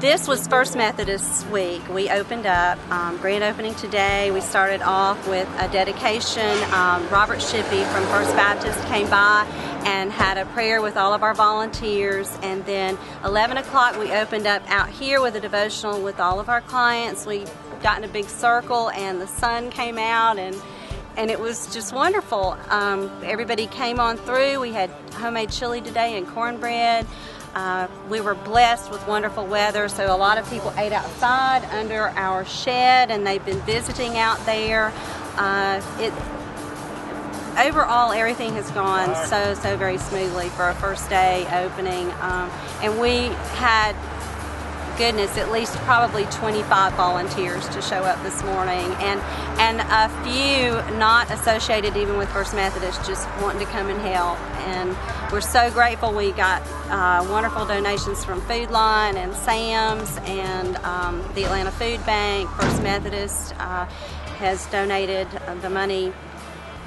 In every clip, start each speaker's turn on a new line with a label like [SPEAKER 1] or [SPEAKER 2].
[SPEAKER 1] This was First Methodist week. We opened up, um, grand opening today. We started off with a dedication. Um, Robert Shippey from First Baptist came by and had a prayer with all of our volunteers. And then 11 o'clock, we opened up out here with a devotional with all of our clients. We got in a big circle, and the sun came out and and it was just wonderful. Um, everybody came on through. We had homemade chili today and cornbread. Uh, we were blessed with wonderful weather, so a lot of people ate outside under our shed, and they've been visiting out there. Uh, it overall everything has gone so so very smoothly for a first day opening, um, and we had goodness, at least probably 25 volunteers to show up this morning, and and a few not associated even with First Methodist, just wanting to come and help. And we're so grateful. We got uh, wonderful donations from Food Line and Sam's and um, the Atlanta Food Bank. First Methodist uh, has donated the money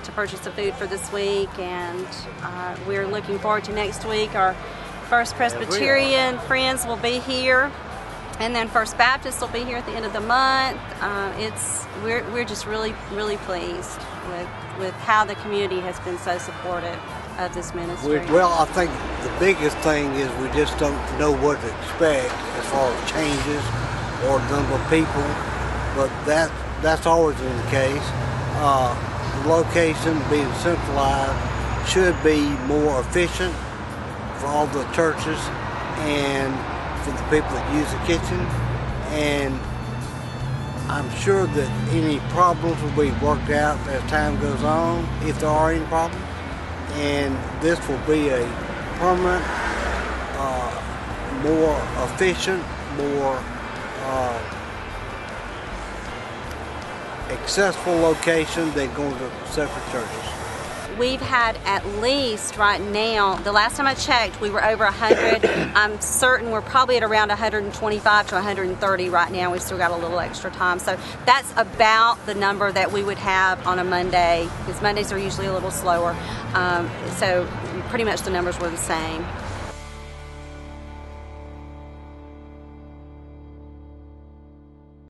[SPEAKER 1] to purchase the food for this week, and uh, we're looking forward to next week. Our First Presbyterian friends will be here and then First Baptist will be here at the end of the month. Uh, it's we're, we're just really really pleased with with how the community has been so supportive of this ministry.
[SPEAKER 2] well, I think the biggest thing is we just don't know what to expect as far as changes or number of people, but that that's always been the case. Uh, location being centralized should be more efficient for all the churches and for the people that use the kitchen and I'm sure that any problems will be worked out as time goes on, if there are any problems. And this will be a permanent, uh, more efficient, more uh, accessible location than going to separate churches
[SPEAKER 1] we've had at least right now, the last time I checked, we were over 100. I'm certain we're probably at around 125 to 130 right now. We've still got a little extra time. So that's about the number that we would have on a Monday, because Mondays are usually a little slower. Um, so pretty much the numbers were the same.